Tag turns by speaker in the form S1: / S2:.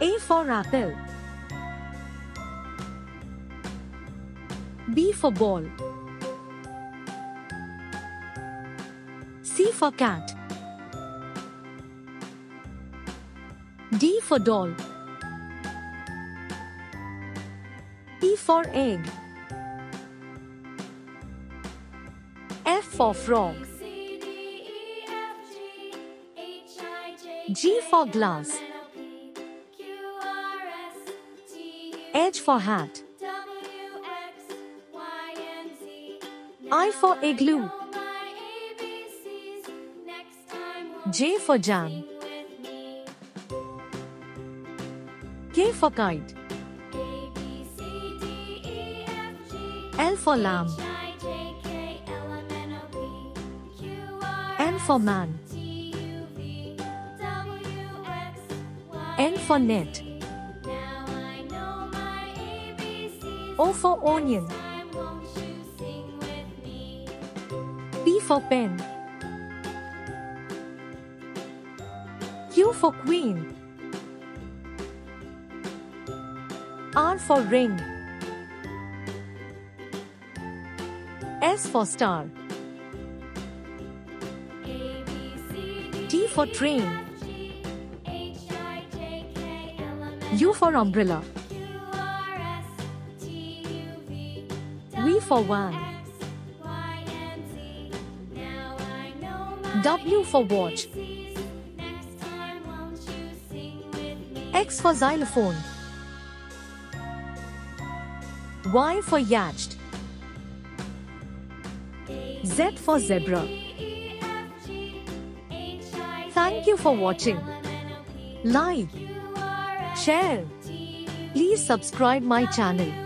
S1: A for apple. B for ball. C for cat. D for doll. E for egg. F for frog. G for glass. H for hat. I for igloo. J for jam. K for kite. L for lamb. M for man. N for net. O for onion. P for pen. Q for queen. R for ring. S for star. T for train. U for umbrella. For 1 W for watch. X for xylophone. Y for yacht. Z for zebra. Thank you for watching. Like, share. Please subscribe my channel.